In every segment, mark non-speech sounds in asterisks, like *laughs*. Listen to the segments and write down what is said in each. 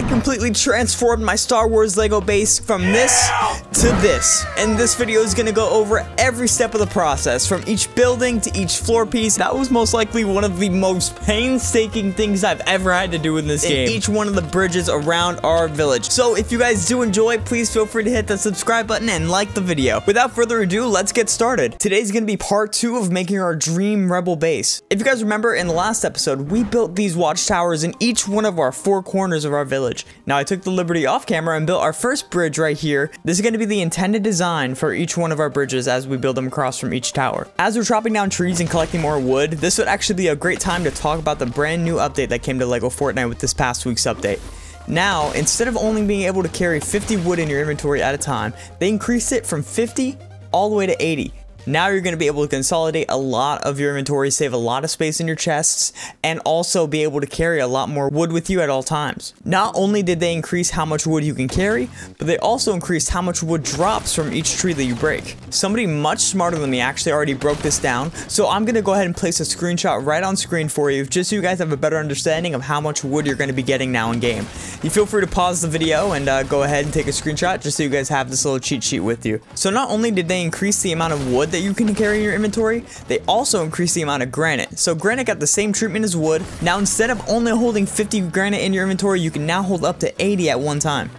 I completely transformed my Star Wars Lego base from this to this. And this video is gonna go over every step of the process, from each building to each floor piece. That was most likely one of the most painstaking things I've ever had to do in this game. Each one of the bridges around our village. So if you guys do enjoy, please feel free to hit the subscribe button and like the video. Without further ado, let's get started. Today's gonna be part two of making our dream rebel base. If you guys remember in the last episode, we built these watchtowers in each one of our four corners of our village. Now I took the liberty off camera and built our first bridge right here. This is gonna be the intended design for each one of our bridges as we build them across from each tower. As we're chopping down trees and collecting more wood, this would actually be a great time to talk about the brand new update that came to LEGO Fortnite with this past week's update. Now, instead of only being able to carry 50 wood in your inventory at a time, they increased it from 50 all the way to 80. Now you're going to be able to consolidate a lot of your inventory, save a lot of space in your chests, and also be able to carry a lot more wood with you at all times. Not only did they increase how much wood you can carry, but they also increased how much wood drops from each tree that you break. Somebody much smarter than me actually already broke this down, so I'm going to go ahead and place a screenshot right on screen for you, just so you guys have a better understanding of how much wood you're going to be getting now in game. You feel free to pause the video and uh, go ahead and take a screenshot, just so you guys have this little cheat sheet with you. So not only did they increase the amount of wood that you can carry in your inventory, they also increase the amount of granite. So granite got the same treatment as wood. Now instead of only holding 50 granite in your inventory, you can now hold up to 80 at one time.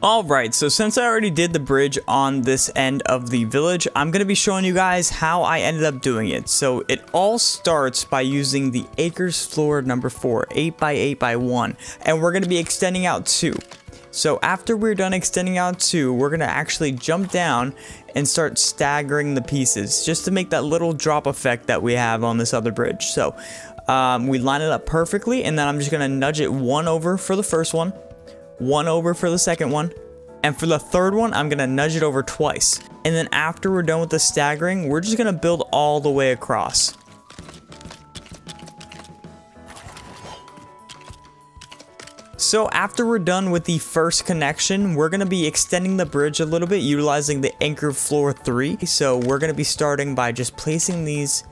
Alright, so since I already did the bridge on this end of the village, I'm going to be showing you guys how I ended up doing it. So it all starts by using the acres floor number 4, 8 by 8 by 1 and we're going to be extending out 2. So after we're done extending out 2, we're to actually jump down and start staggering the pieces just to make that little drop effect that we have on this other bridge. So um, we line it up perfectly and then I'm just to nudge it one over for the first one one over for the second one, and for the third one, I'm to nudge it over twice. And then after we're done with the staggering, we're just to build all the way across. So after we're done with the first connection, we're going to be extending the bridge a little bit utilizing the anchor floor 3. So we're going to be starting by just placing these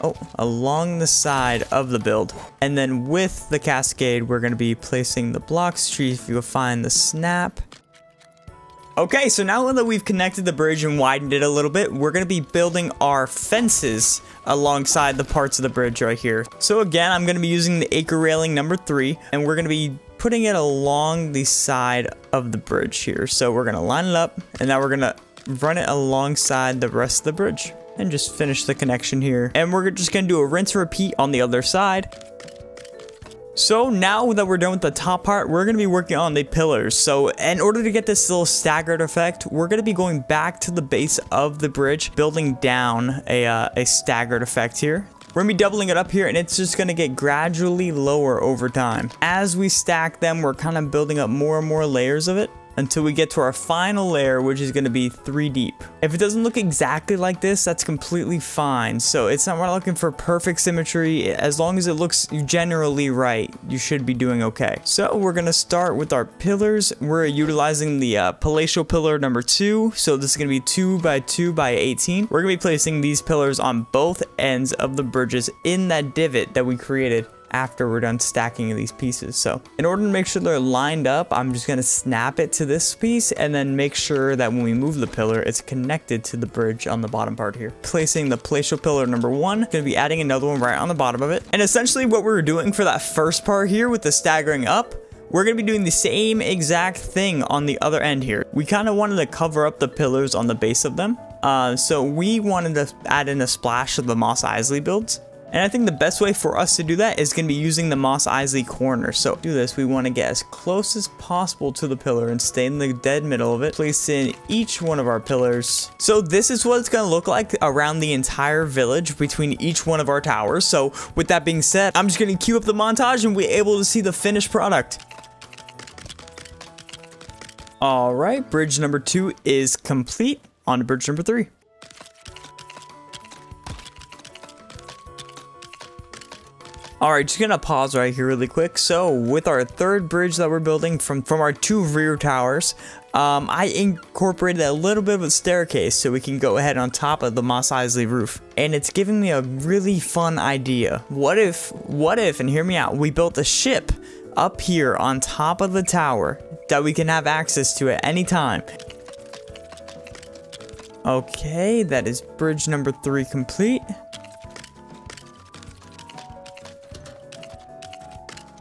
oh, along the side of the build. And then with the cascade, we're going to be placing the blocks tree if you find the snap. Okay, so now that we've connected the bridge and widened it a little bit, we're going to be building our fences alongside the parts of the bridge right here. So again, I'm going to be using the acre railing number three, and we're going to be putting it along the side of the bridge here. So we're to line it up, and now we're to run it alongside the rest of the bridge and just finish the connection here. And we're just gonna do a rinse repeat on the other side. So now that we're done with the top part, we're going to be working on the pillars. So in order to get this little staggered effect, we're going to be going back to the base of the bridge, building down a, uh, a staggered effect here. We're going to be doubling it up here and it's just going to get gradually lower over time. As we stack them, we're kind of building up more and more layers of it until we get to our final layer, which is going to be three deep. If it doesn't look exactly like this, that's completely fine. So it's not, we're looking for perfect symmetry. As long as it looks generally right, you should be doing okay. So we're going to start with our pillars. We're utilizing the uh, palatial pillar number two. So this is going to be two by two by 18. We're going to be placing these pillars on both ends of the bridges in that divot that we created after we're done stacking these pieces. So in order to make sure they're lined up, I'm just gonna snap it to this piece and then make sure that when we move the pillar, it's connected to the bridge on the bottom part here. Placing the palatial pillar number one, gonna be adding another one right on the bottom of it. And essentially what we are doing for that first part here with the staggering up, we're going to be doing the same exact thing on the other end here. We kind of wanted to cover up the pillars on the base of them. Uh, so we wanted to add in a splash of the Mos Eisley builds. And I think the best way for us to do that is going to be using the Mos Eisley corner. So do this, we want to get as close as possible to the pillar and stay in the dead middle of it. Place in each one of our pillars. So this is what it's going to look like around the entire village between each one of our towers. So with that being said, I'm just going to cue up the montage and we're able to see the finished product. All right, bridge number two is complete. On to bridge number three. Alright, just gonna pause right here really quick. So, with our third bridge that we're building from, from our two rear towers, um, I incorporated a little bit of a staircase so we can go ahead on top of the Mos Eisley roof. And it's giving me a really fun idea. What if, what if, and hear me out, we built a ship up here on top of the tower that we can have access to at any time. Okay, that is bridge number three complete.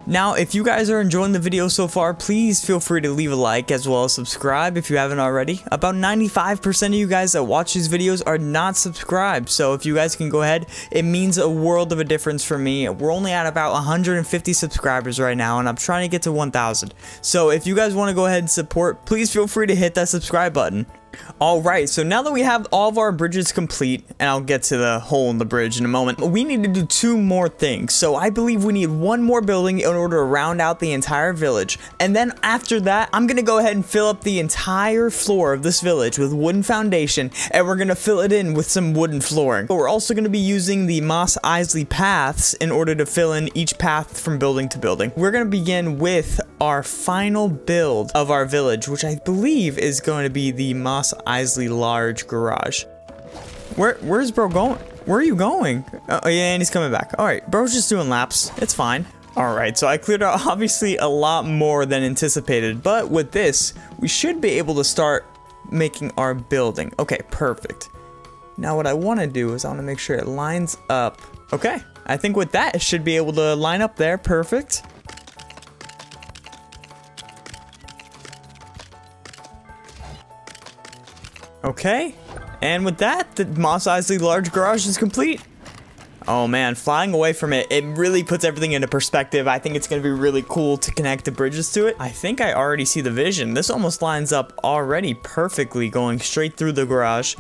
Now, if you guys are enjoying the video so far, please feel free to leave a like as well as subscribe if you haven't already. About 95% of you guys that watch these videos are not subscribed, so if you guys can go ahead, it means a world of a difference for me. We're only at about 150 subscribers right now, and I'm trying to get to 1,000. So if you guys want to go ahead and support, please feel free to hit that subscribe button. Alright, so now that we have all of our bridges complete, and I'll get to the hole in the bridge in a moment, we need to do two more things. So I believe we need one more building in order to round out the entire village. And then after that, I'm going to go ahead and fill up the entire floor of this village with wooden foundation, and we're going to fill it in with some wooden flooring. But we're also going to be using the Mos Eisley paths in order to fill in each path from building to building. We're going to begin with our final build of our village, which I believe is going to be the Mos Eisley large garage. Where where's bro going? Where are you going? Oh, oh yeah, and he's coming back. All right, bro's just doing laps. It's fine. All right, so I cleared out *laughs* obviously a lot more than anticipated, but with this, we should be able to start making our building. Okay, perfect. Now what I want to do is I want to make sure it lines up. Okay, I think with that, it should be able to line up there. Perfect. Okay, and with that, the Mos Eisley large garage is complete. Oh man, flying away from it, it really puts everything into perspective. I think it's to be really cool to connect the bridges to it. I think I already see the vision. This almost lines up already perfectly going straight through the garage.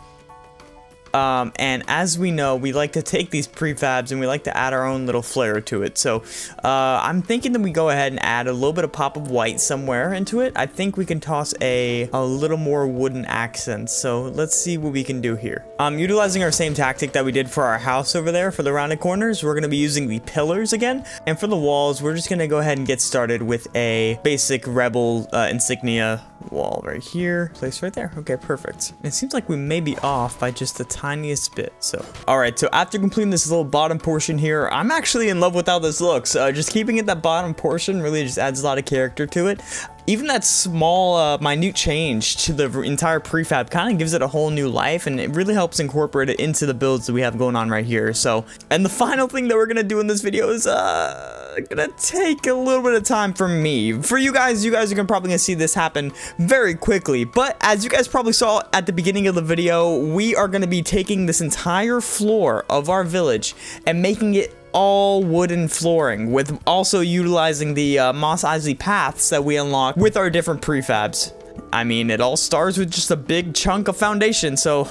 Um, and as we know, we like to take these prefabs and we like to add our own little flair to it. So uh, I'm thinking that we go ahead and add a little bit of pop of white somewhere into it. I think we can toss a, a little more wooden accents. So let's see what we can do here. Um, utilizing our same tactic that we did for our house over there for the rounded corners, we're going to be using the pillars again. And for the walls, we're just going to go ahead and get started with a basic rebel uh, insignia wall right here, place right there. Okay, perfect. It seems like we may be off by just the tiniest bit, so. All right, so after completing this little bottom portion here, I'm actually in love with how this looks. Uh, just keeping it that bottom portion really just adds a lot of character to it even that small, uh, minute change to the entire prefab kind of gives it a whole new life, and it really helps incorporate it into the builds that we have going on right here. So, and the final thing that we're gonna do in this video is, uh, gonna take a little bit of time for me. For you guys, you guys are gonna probably gonna see this happen very quickly, but as you guys probably saw at the beginning of the video, we are gonna be taking this entire floor of our village and making it all wooden flooring with also utilizing the uh, Mos Eisley paths that we unlock with our different prefabs. I mean, it all starts with just a big chunk of foundation, so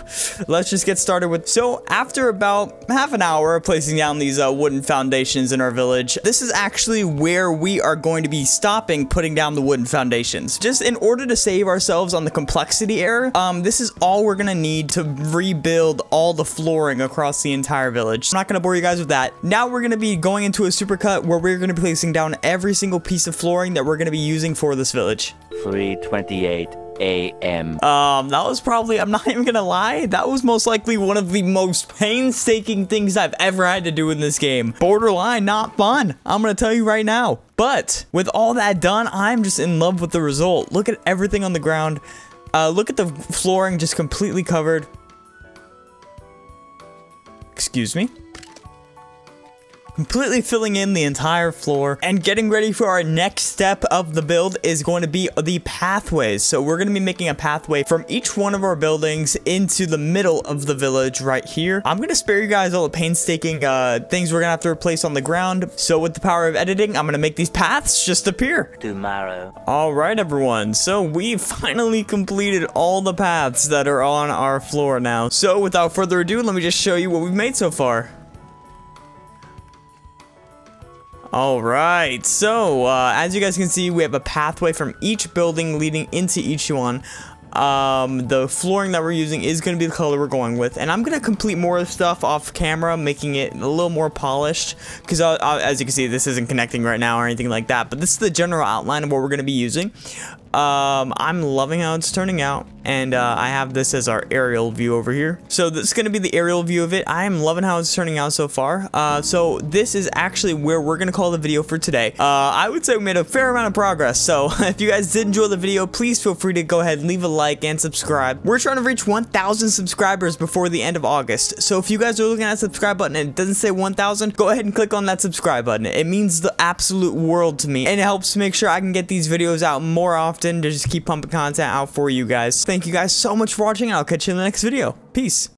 let's just get started with... So, after about half an hour of placing down these uh, wooden foundations in our village, this is actually where we are going to be stopping putting down the wooden foundations. Just in order to save ourselves on the complexity error, um, this is all we're gonna need to rebuild all the flooring across the entire village. I'm not gonna bore you guys with that. Now we're gonna be going into a supercut where we're gonna be placing down every single piece of flooring that we're gonna be using for this village. 328 a.m. Um, that was probably, I'm not *laughs* even gonna lie, that was most likely one of the most painstaking things I've ever had to do in this game. Borderline not fun, I'm gonna tell you right now. But, with all that done, I'm just in love with the result. Look at everything on the ground. Uh, look at the flooring just completely covered. Excuse me completely filling in the entire floor and getting ready for our next step of the build is going to be the pathways. So we're going to be making a pathway from each one of our buildings into the middle of the village right here. I'm going to spare you guys all the painstaking uh, things we're going to have to replace on the ground. So with the power of editing, I'm going to make these paths just appear. Tomorrow. All right, everyone. So we *laughs* finally completed all the paths that are on our floor now. So without further ado, let me just show you what we've made so far. Alright, so uh, as you guys can see, we have a pathway from each building leading into each one. um, the flooring that we're using is going to be the color we're going with. And I'm going to complete more stuff off camera, making it a little more polished. Because as you can see, this isn't connecting right now or anything like that. But this is the general outline of what we're going to be using. Um, I'm loving how it's turning out, and uh, I have this as our aerial view over here. So this is going to be the aerial view of it. I am loving how it's turning out so far. Uh, so this is actually where we're going to call the video for today. Uh, I would say we made a fair amount of progress, so *laughs* if you guys did enjoy the video, please feel free to go ahead and leave a like and subscribe. We're trying to reach 1,000 subscribers before the end of August, so if you guys are looking at the subscribe button and it doesn't say 1,000, go ahead and click on that subscribe button. It means the absolute world to me, and it helps make sure I can get these videos out more often to just keep pumping content out for you guys. Thank you guys so much for watching, and I'll catch you in the next video. Peace.